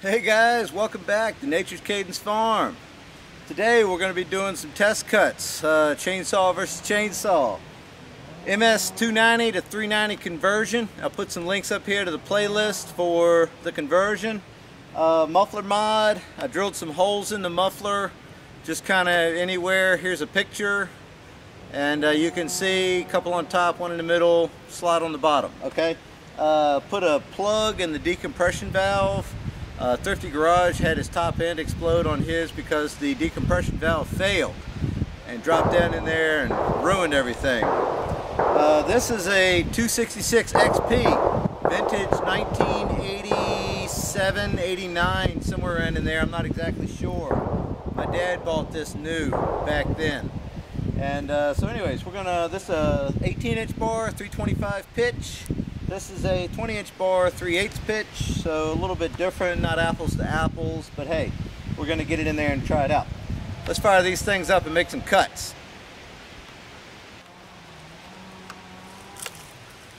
Hey guys, welcome back to Nature's Cadence Farm. Today we're going to be doing some test cuts, uh, chainsaw versus chainsaw. MS 290 to 390 conversion. I'll put some links up here to the playlist for the conversion. Uh, muffler mod, I drilled some holes in the muffler, just kind of anywhere. Here's a picture, and uh, you can see a couple on top, one in the middle, slot on the bottom, okay? Uh, put a plug in the decompression valve uh, Thrifty Garage had his top end explode on his because the decompression valve failed and dropped down in there and ruined everything. Uh, this is a 266 XP, vintage 1987, 89, somewhere in there, I'm not exactly sure. My dad bought this new back then. And uh, so anyways, we're gonna, this is a 18 inch bar, 325 pitch. This is a 20 inch bar, 3 8 pitch, so a little bit different, not apples to apples, but hey, we're gonna get it in there and try it out. Let's fire these things up and make some cuts.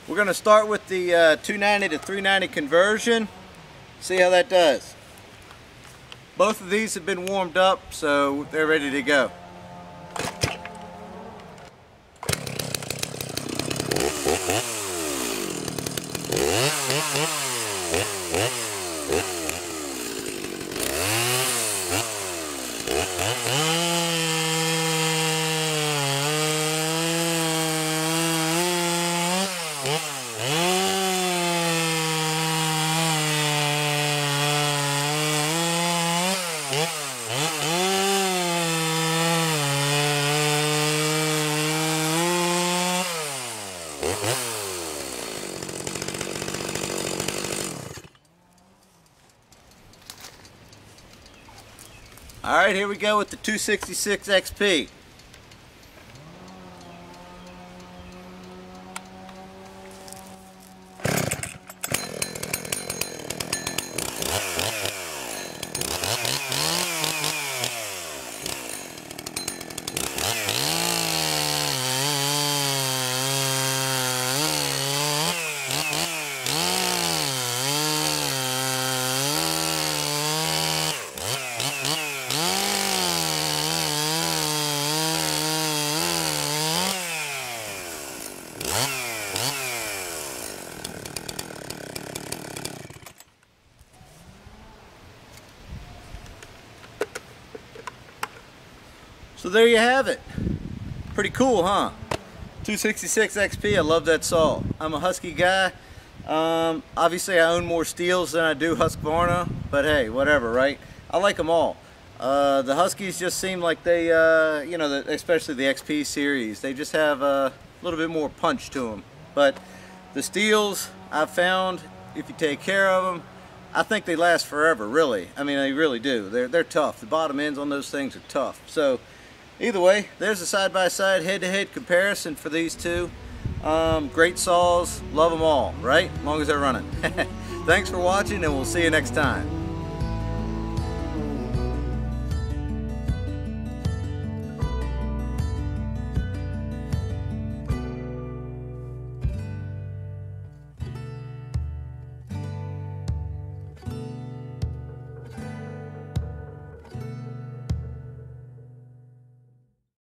We're gonna start with the uh, 290 to 390 conversion, see how that does. Both of these have been warmed up, so they're ready to go. All right, here we go with the 266 XP. So there you have it. Pretty cool, huh? 266 XP, I love that saw. I'm a Husky guy. Um, obviously I own more Stihls than I do Husqvarna, but hey, whatever, right? I like them all. Uh, the Huskies just seem like they, uh, you know, the, especially the XP series, they just have a little bit more punch to them. But the Stihls I've found, if you take care of them, I think they last forever, really. I mean, they really do. They're, they're tough. The bottom ends on those things are tough. So, either way, there's a side-by-side, head-to-head comparison for these two. Um, great saws, love them all, right? As long as they're running. Thanks for watching, and we'll see you next time.